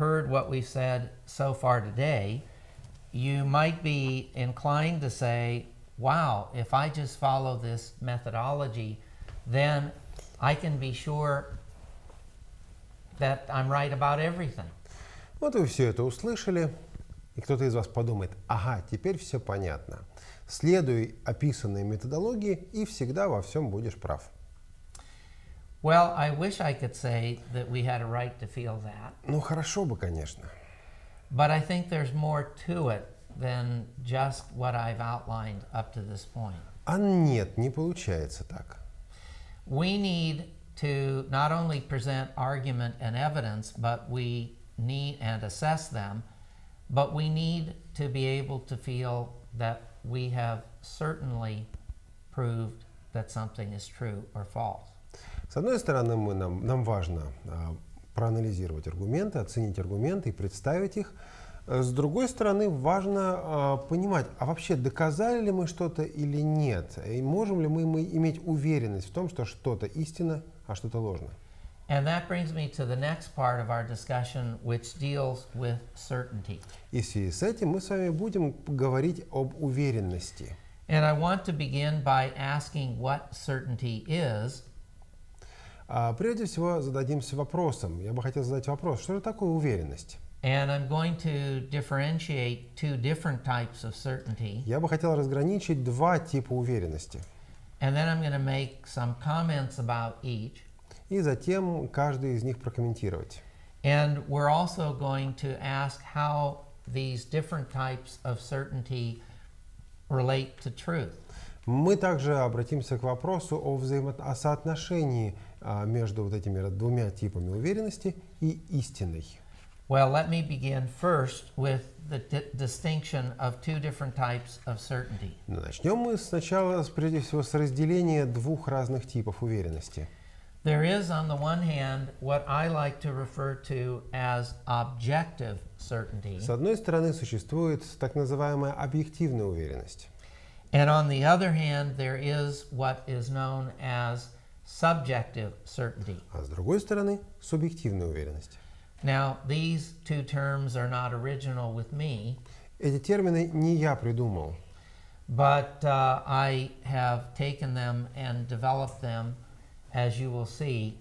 heard what we've said so far today, you might be inclined to say, wow, if I just follow this methodology, then I can be sure that I'm right about everything. Вот вы все это услышали, и кто-то из вас подумает, ага, теперь все понятно. Следуй описанной методологии, и всегда во всем будешь прав. Well, I wish I could say that we had a right to feel that, Ну, хорошо бы, конечно. but I think there's more to it than just what I've outlined up to this point. А нет, не получается так. We need to not only present argument and evidence, but we need and assess them, but we need to be able to feel that we have certainly proved that something is true or false. С одной стороны, мы, нам, нам важно а, проанализировать аргументы, оценить аргументы и представить их. Э, С другой стороны, важно а, понимать, а вообще доказали ли мы что-то или нет? И можем ли мы, мы иметь уверенность в том, что что-то истина, а что-то ложно? And that brings me to the next part of our discussion, which deals with certainty. И в связи с этим мы с вами будем говорить об уверенности. And I want to begin by asking what certainty is, А прежде всего зададимся вопросом. Я бы хотел задать вопрос, что же такое уверенность? and I'm going to differentiate two different types of certainty. Я бы хотел разграничить два типа уверенности. And then I'm going to make some comments about each. И затем каждый из них прокомментировать. And we're also going to ask how these different types of certainty relate to truth. Мы также обратимся к вопросу о, взаимо... а, между вот этими двумя типами уверенности и истиной. Well, let me begin first with the di- distinction of two different types of certainty. Но начнем мы сначала, прежде всего, с разделения двух разных типов уверенности. There is, on the one hand, what I like to refer to as objective certainty, С одной стороны, существует так называемая объективная уверенность. and on the other hand, there is what is known as subjective certainty. А с другой стороны, субъективная уверенность. Now, these two terms are not original with me, Эти термины не я придумал. but uh, I have taken them and developed them, as you will see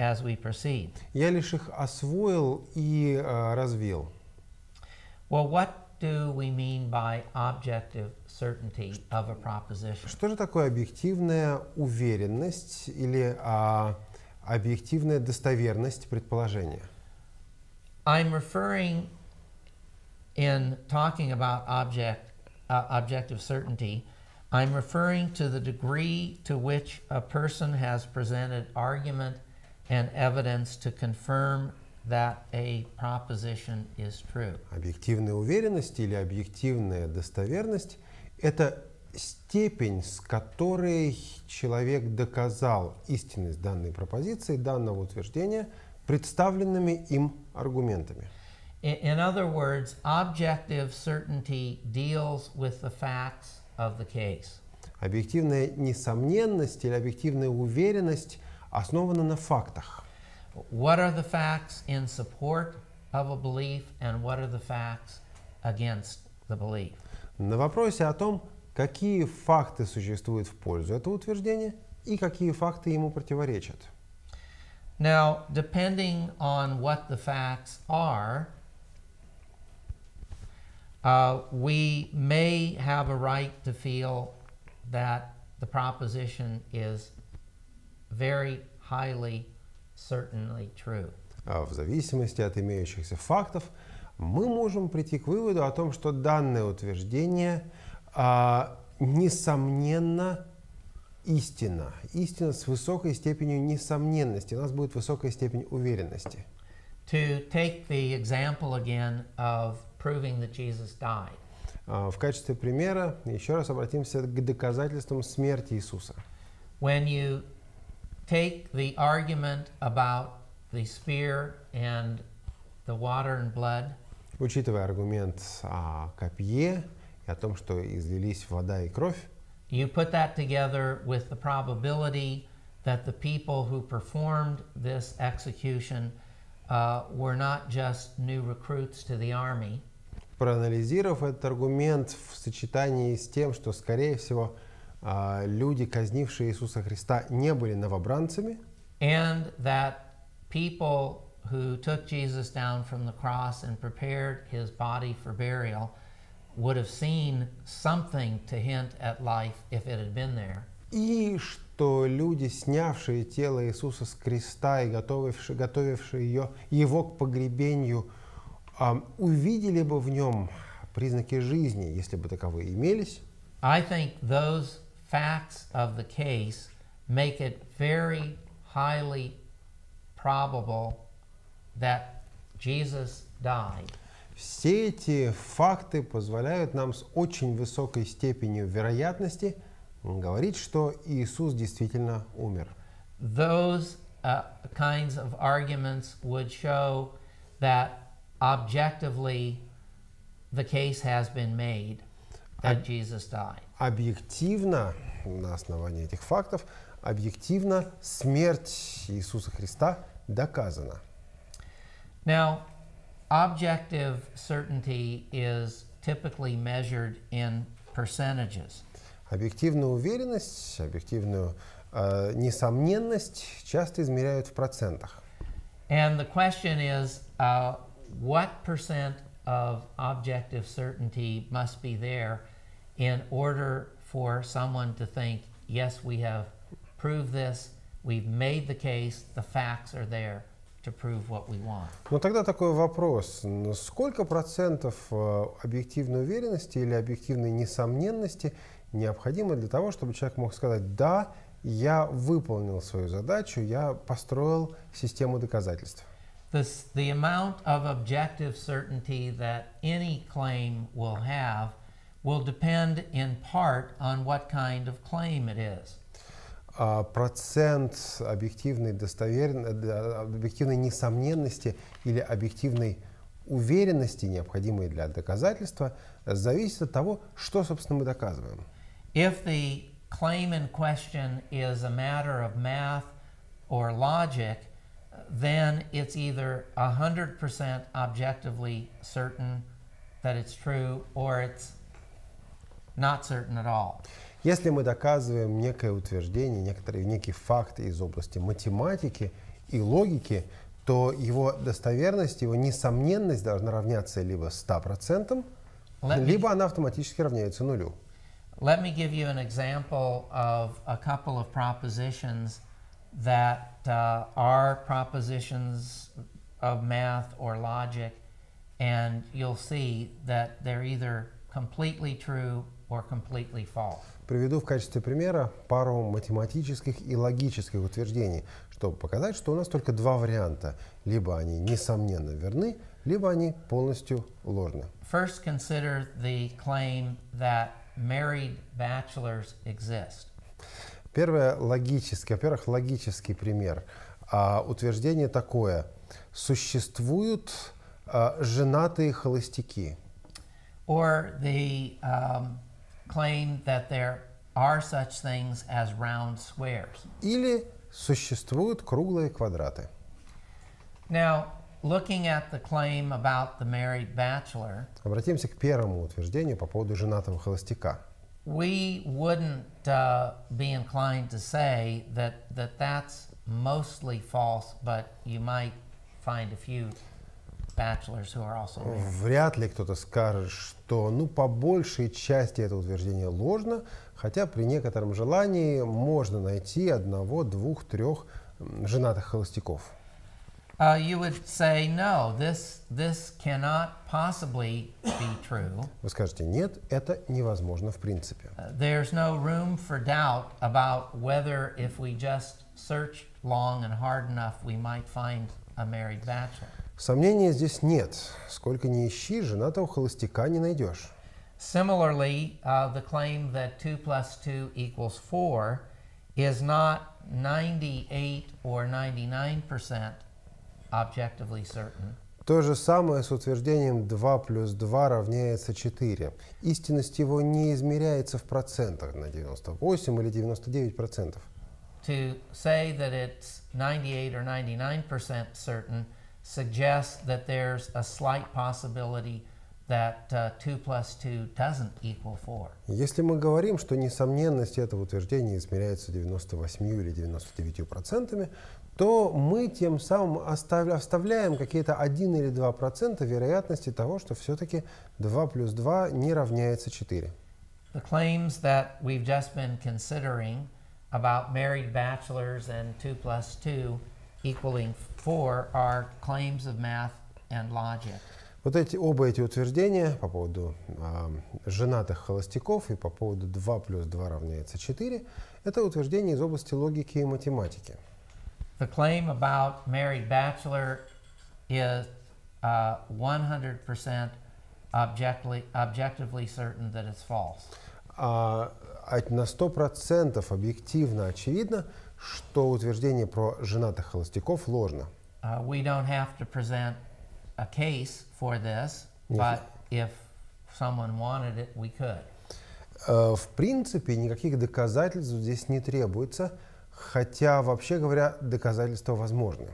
as we proceed. Я лишь их освоил и а, развил. Well, what do we mean by objective certainty of a proposition? Что же такое объективная уверенность или а, объективная достоверность предположения? I'm referring, in talking about object, uh, objective certainty, I'm referring to the degree to which a person has presented argument and evidence to confirm that a proposition is true. Объективная уверенность или объективная достоверность – это степень, с которой человек доказал истинность данной пропозиции, данного утверждения, представленными им аргументами. In, other words, objective certainty deals with the facts of the case. Объективная несомненность или объективная уверенность основана на фактах. What are the facts in support of a belief and what are the facts against the belief? На вопросе о том, какие факты существуют в пользу этого утверждения и какие факты ему противоречат. Now, depending on what the facts are, uh, we may have a right to feel that the proposition is very highly certainly true. А В зависимости от имеющихся фактов мы можем прийти к выводу о том, что данное утверждение а, несомненно истина. Истина с высокой степенью несомненности. У нас будет высокая степень уверенности. To take the example again of proving that Jesus died. А, В качестве примера еще раз обратимся к доказательствам смерти Иисуса. When you take the argument about the spear and the water and blood, Учитывая аргумент о копье и о том, что излились вода и кровь, you put that together with the probability that the people who performed this execution uh, were not just new recruits to the army, Проанализировав этот аргумент в сочетании с тем, что, скорее всего, а, люди, казнившие Иисуса Христа, не были новобранцами, and that people who took Jesus down from the cross and prepared his body for burial would have seen something to hint at life if it had been there. и что люди, снявшие тело Иисуса с креста и готовившие, готовившие ее, его к погребению, а, увидели бы в нем признаки жизни, если бы таковые имелись. I think those facts of the case make it very highly probable that Jesus died. Все эти факты позволяют нам с очень высокой степенью вероятности говорить, что Иисус действительно умер. Those uh, kinds of arguments would show that objectively the case has been made that Jesus died. Объективно, на основании этих фактов, объективно смерть Иисуса Христа доказана. Now, objective certainty is typically measured in percentages. Объективную уверенность, объективную э, несомненность часто измеряют в процентах. And the question is uh, what percent of objective certainty must be there in order for someone to think, yes, we have proved this, we've made the case, the facts are there to prove what we want. Но тогда такой вопрос. ну, Сколько процентов э, объективной уверенности или объективной несомненности необходимо для того, чтобы человек мог сказать, да, я выполнил свою задачу, я построил систему доказательств. This, the amount of objective certainty that any claim will have will depend in part on what kind of claim it is. А процент объективной, достоверн... да, объективной несомненности или объективной уверенности, необходимой для доказательства, зависит от того, что, собственно, мы доказываем. If the claim in question is a matter of math or logic, then it's either 100% objectively certain that it's true or it's not certain at all. Если мы доказываем некое утверждение, некоторый, некий факт из области математики и логики, то его достоверность, его несомненность должна равняться либо 100%, Let me- либо она автоматически равняется нулю. Let me give you an example of a couple of propositions that uh, are propositions of math or logic, and you'll see that they're either completely true or completely false. Приведу в качестве примера пару математических и логических утверждений, чтобы показать, что у нас только два варианта. Либо они несомненно верны, либо они полностью ложны. First, consider the claim that married bachelors exist. Первое логический, во-первых, логический пример. А, утверждение такое. Существуют а, женатые холостяки. Or the um, claim that there are such things as round squares. Или существуют круглые квадраты. Now, looking at the claim about the married bachelor, Обратимся к первому утверждению по поводу женатого холостяка. we wouldn't uh, be inclined to say that, that that's mostly false, but you might find a few bachelors who are also married. Вряд ли кто-то скажет, что ну по большей части это утверждение ложно, хотя при некотором желании можно найти одного, двух, трех женатых холостяков. Uh, you would say, no, this, this cannot possibly be true. Вы скажете, нет, это невозможно в принципе. Uh, there's no room for doubt about whether, if we just search long and hard enough, we might find a married bachelor. Сомнения здесь нет. Сколько ни ищи, женатого холостяка не найдешь. Similarly, uh, the claim that 2 plus 2 equals 4 is not 98 or 99% objectively certain. То же самое с утверждением 2 плюс 2 равняется 4. Истинность его не измеряется в процентах на 98 или 99 процентов. To say that it's 98 or 99% certain suggests that there's a slight possibility that uh, 2 plus 2 doesn't equal 4. Если мы говорим, что несомненность этого утверждения измеряется 98 или 99 процентами, то мы тем самым оставля- оставляем какие-то 1 или 2 процента вероятности того, что все-таки 2 плюс 2 не равняется 4. The claims that we've just been considering about married bachelors and 2 plus 2 equaling 4 are claims of math and logic. Вот эти, оба эти утверждения по поводу а, женатых холостяков и по поводу 2 плюс 2 равняется 4, это утверждения из области логики и математики. The claim about married bachelor is uh, 100% objectively, objectively certain that it's false. А, а на 100% объективно очевидно, что утверждение про женатых холостяков ложно. Uh, we don't have to present a case for this, but if someone wanted it, we could. Э, В принципе, никаких доказательств здесь не требуется, хотя, вообще говоря, доказательства возможны.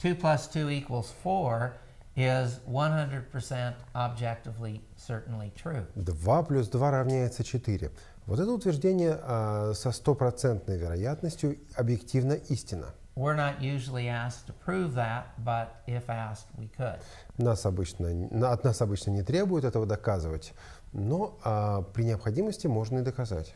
2 plus 2 equals 4 is 100% objectively certainly true. 2 плюс 2 равняется 4. Вот это утверждение а, со стопроцентной вероятностью объективно истина. We're not usually asked to prove that, but if asked, we could. Нас обычно, на- от нас обычно не требуют этого доказывать, но а, при необходимости можно и доказать.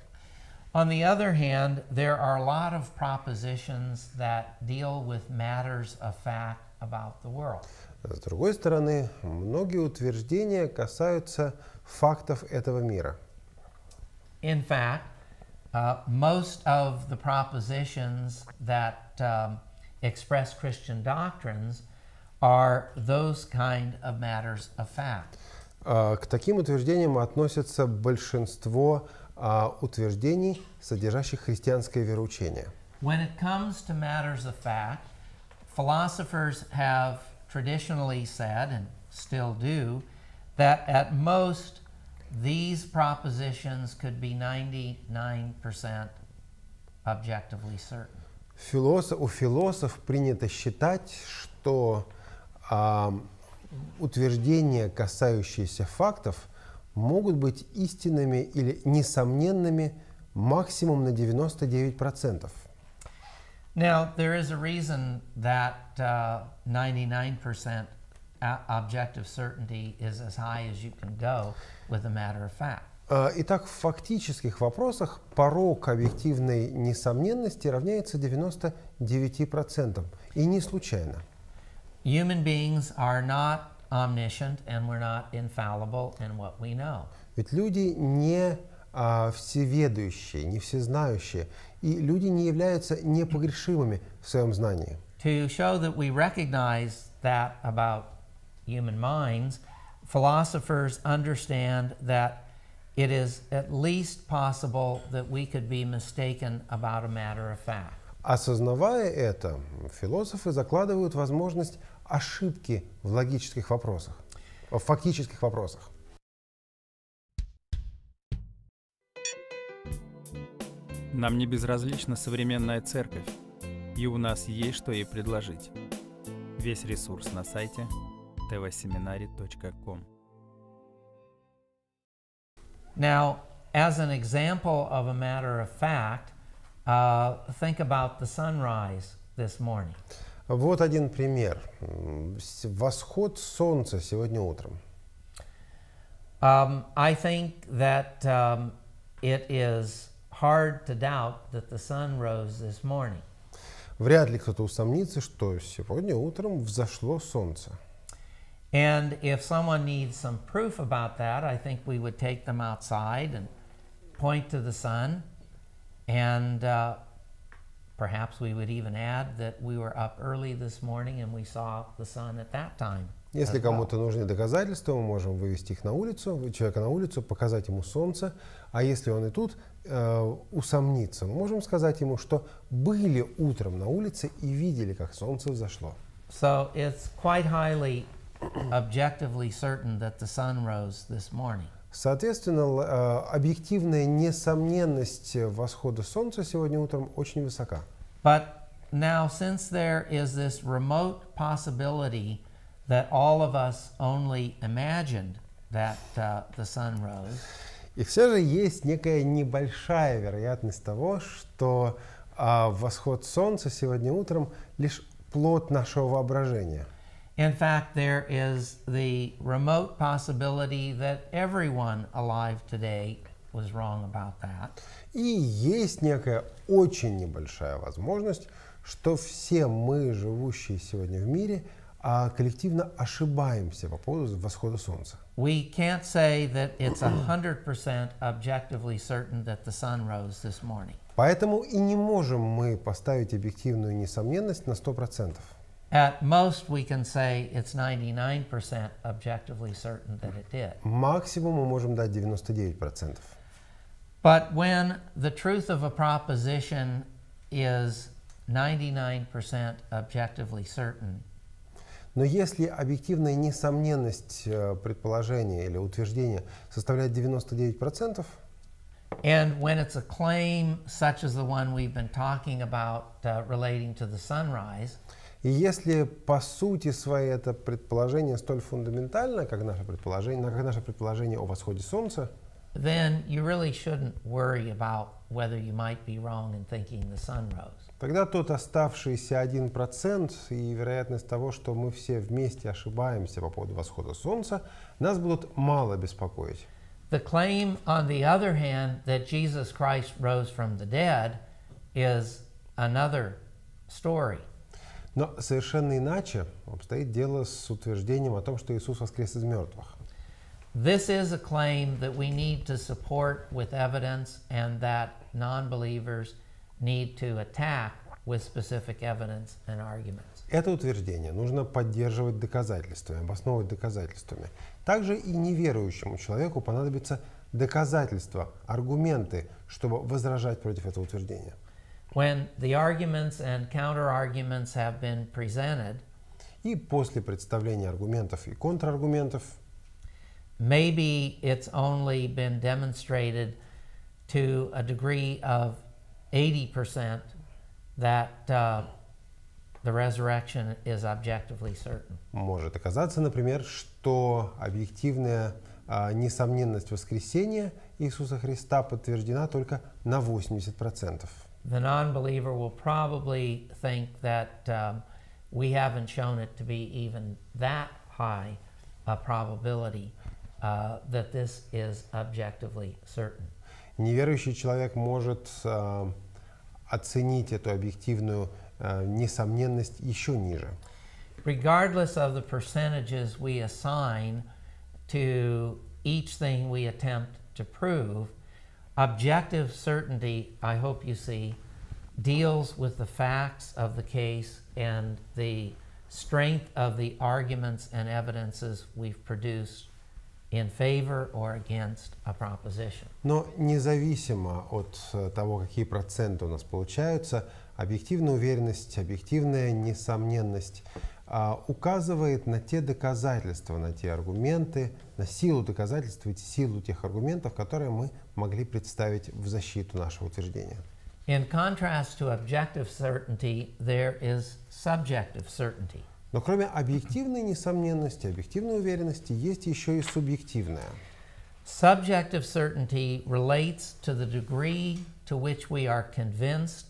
On the other hand, there are a lot of propositions that deal with matters of fact about the world. С другой стороны, многие утверждения касаются фактов этого мира. In fact, uh, most of the propositions that um, express Christian doctrines are those kind of matters of fact. А, К таким утверждениям относятся большинство а, утверждений, содержащих христианское вероучение. When it comes to matters of fact, philosophers have traditionally said, and still do, that at most these propositions could be 99% objectively certain. Философ, у философов принято считать, что а, утверждения, касающиеся фактов, могут быть истинными или несомненными максимум на 99%. Now, there is a reason that uh, 99% o- objective certainty is as high as you can go with a matter of fact. А, Итак, в фактических вопросах порог объективной несомненности равняется 99%. И не случайно. Human beings are not omniscient and we're not infallible in what we know. Ведь люди не а, всеведущие, не всезнающие, и люди не являются непогрешимыми в своем знании. To show that we recognize that about human minds, philosophers understand that it is at least possible that we could be mistaken about a matter of fact. Осознавая это, философы закладывают возможность ошибки в логических вопросах, в фактических вопросах. Нам не безразлична современная церковь, и у нас есть что ей предложить. Весь ресурс на сайте tvseminary.com. Now, as an example of a matter of fact, uh, think about the sunrise this morning. Вот один пример. Восход солнца сегодня утром. Um, I think that um, it is hard to doubt that the sun rose this morning. Вряд ли кто-то усомнится, что сегодня утром взошло солнце. And if someone needs some proof about that, I think we would take them outside and point to the sun. And uh, perhaps we would even add that we were up early this morning and we saw the sun at that time. Если кому-то нужны доказательства, мы можем вывести их на улицу, человека на улицу, показать ему солнце. А если он и тут э, усомнится, мы можем сказать ему, что были утром на улице и видели, как солнце взошло. So it's quite highly objectively certain that the sun rose this morning. Соответственно, э, объективная несомненность восхода солнца сегодня утром очень высока. But now, since there is this remote possibility that all of us only imagined that uh, the sun rose, И все же есть некая небольшая вероятность того, что а, восход солнца сегодня утром лишь плод нашего воображения. in fact, there is the remote possibility that everyone alive today was wrong about that. И есть некая очень небольшая возможность, что все мы, живущие сегодня в мире, а, коллективно ошибаемся по поводу восхода солнца. We can't say that it's 100% objectively certain that the sun rose this morning. Поэтому и не можем мы поставить объективную несомненность на 100%. At most, we can say it's 99% objectively certain that it did. Максимум мы можем дать 99%. But when the truth of a proposition is 99% objectively certain, Но если объективная несомненность э, предположения или утверждения составляет 99%, and when it's a claim such as the one we've been talking about uh, relating to the sunrise, и если по сути своей это предположение столь фундаментально, как наше предположение, как наше предположение о восходе Солнца, then you really shouldn't worry about whether you might be wrong in thinking the sun rose. Тогда тот оставшийся 1% и вероятность того, что мы все вместе ошибаемся по поводу восхода Солнца, нас будут мало беспокоить. The claim, on the other hand, that Jesus Christ rose from the dead is another story. Но совершенно иначе обстоит дело с утверждением о том, что Иисус воскрес из мертвых. This is a claim that we need to support with evidence and that non believers need to attack with specific evidence and arguments. Это утверждение нужно поддерживать доказательствами, обосновывать доказательствами. Также и неверующему человеку понадобятся доказательства, аргументы, чтобы возражать против этого утверждения. When the arguments and counter arguments have been presented, И после представления аргументов и контраргументов maybe it's only been demonstrated to a degree of 80% that uh, the resurrection is objectively certain. может оказаться, например, что объективная а, несомненность воскресения Иисуса Христа подтверждена только на 80%. The non believer will probably think that um, we haven't shown it to be even that high a probability uh, that this is objectively certain. Неверующий человек может а, оценить эту объективную а, несомненность еще ниже. regardless of the percentages we assign to each thing we attempt to prove, objective certainty, I hope you see, deals with the facts of the case and the strength of the arguments and evidences we've produced in favor or against a proposition. Но независимо от э, того, какие проценты у нас получаются, объективная уверенность, объективная несомненность а, указывает на те доказательства, на те аргументы, на силу доказательств и силу тех аргументов, которые мы могли представить в защиту нашего утверждения. In contrast to objective certainty, there is subjective certainty. Но кроме объективной несомненности, объективной уверенности, есть еще и субъективная. Subjective certainty relates to the degree to which we are convinced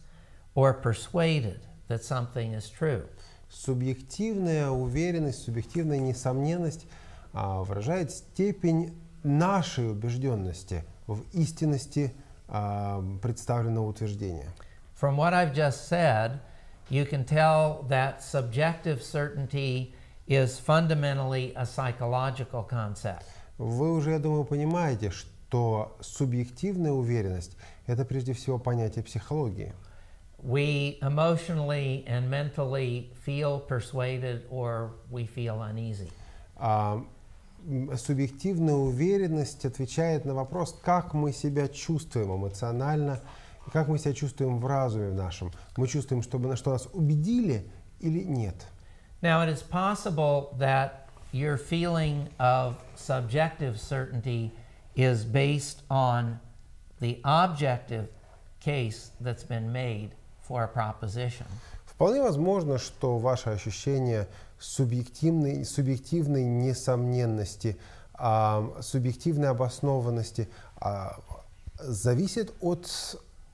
or persuaded that something is true. Субъективная уверенность, субъективная несомненность а, выражает степень нашей убежденности в истинности а, представленного утверждения. From what I've just said, you can tell that subjective certainty is fundamentally a psychological concept. Вы уже, я думаю, понимаете, что субъективная уверенность – это прежде всего понятие психологии. We emotionally and mentally feel persuaded or we feel uneasy. А, м, субъективная уверенность отвечает на вопрос, как мы себя чувствуем эмоционально, и как мы себя чувствуем в разуме в нашем. Мы чувствуем, чтобы, что нас убедили или нет. Now, it is possible that your feeling of subjective certainty is based on the objective case that's been made for a proposition. Вполне возможно, что ваше ощущение субъективной, субъективной несомненности, а, субъективной обоснованности а, зависит от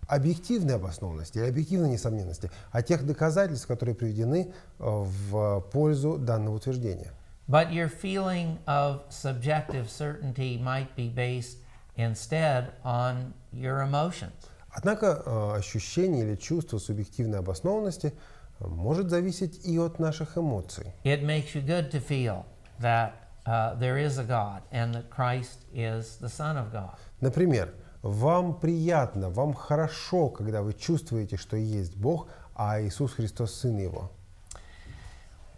объективной обоснованности или объективной несомненности, от тех доказательств, которые приведены э, в пользу данного утверждения. But your feeling of subjective certainty might be based instead on your emotions. Однако э, ощущение или чувство субъективной обоснованности э, может зависеть и от наших эмоций. It makes you good to feel that uh, there is a God and that Christ is the Son of God. Например, вам приятно, вам хорошо, когда вы чувствуете, что есть Бог, а Иисус Христос Сын Его.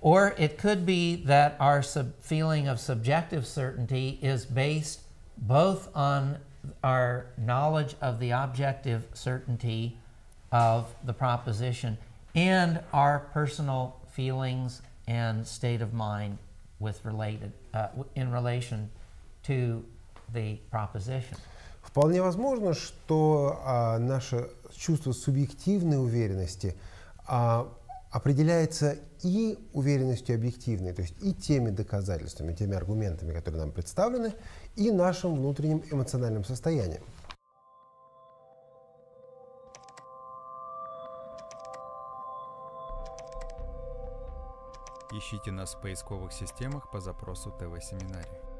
Or it could be that our sub- feeling of subjective certainty is based both on our knowledge of the objective certainty of the proposition and our personal feelings and state of mind with related uh, w- in relation to the proposition. Вполне возможно, что а, наше чувство субъективной уверенности а, определяется и уверенностью объективной, то есть и теми доказательствами, теми аргументами, которые нам представлены, и нашим внутренним эмоциональным состоянием. Ищите нас в поисковых системах по запросу ТВ-семинарий.